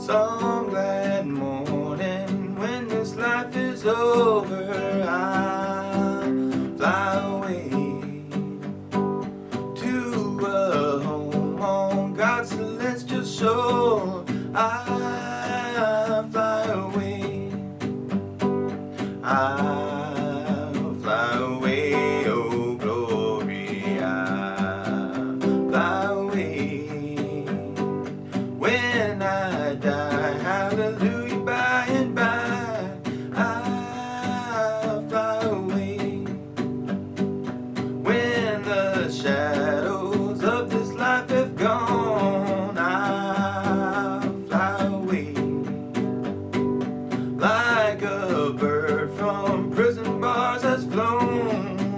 Some glad morning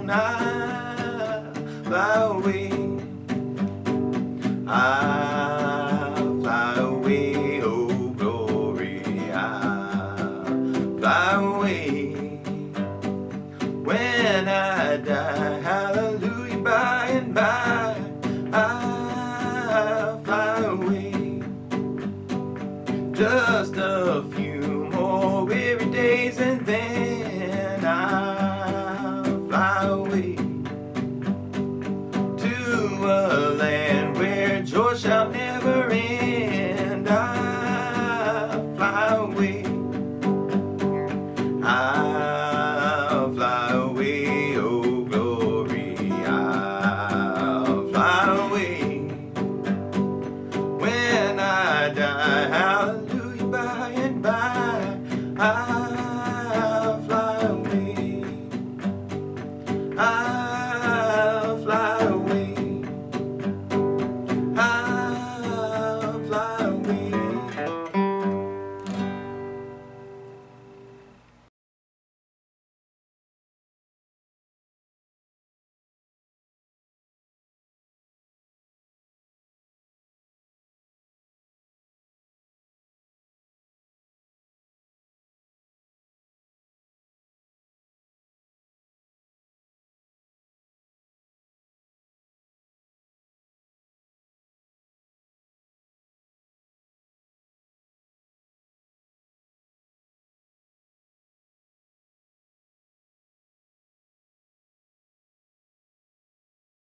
I fly away? I fly away, oh glory, I fly away. When I die, hallelujah, by and by, I fly away. Just a never end. I'll fly away. I'll fly away, oh glory. I'll fly away when I die.